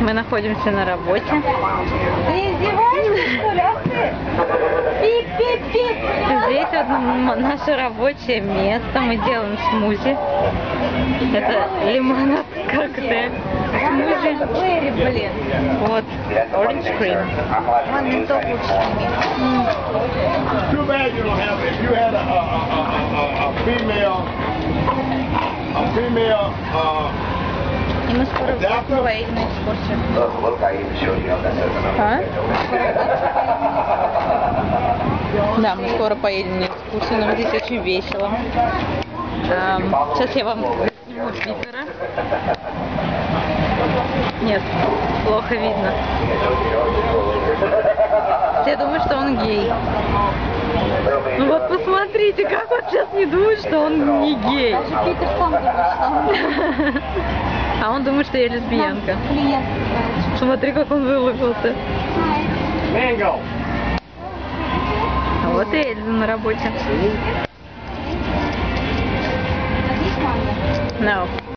Мы находимся на работе. Ты издеваешься, что ли? Ах ты! Пип-пип-пип! Здесь вот наше рабочее место. Мы делаем смузи. Это лимонад коктейль. Смузи. Ой, блин. Вот. Orange cream. Вон ментов лучше не имеет. Too bad you don't have it. If you had a, a, a, a, a, a female, a female, uh, И мы скоро поедем на экскурсию. А? Да, мы скоро поедем на экскурсию, нам здесь очень весело. Эм, сейчас я вам сниму Питера. Нет, плохо видно. Все думают, что он гей. Ну вот посмотрите, как он сейчас не думает, что он не гей. Даже Питер сам думает, что он А он думает, что я лесбиянка. Смотри, как он выложился. mango. А вот и Эльза на работе. No.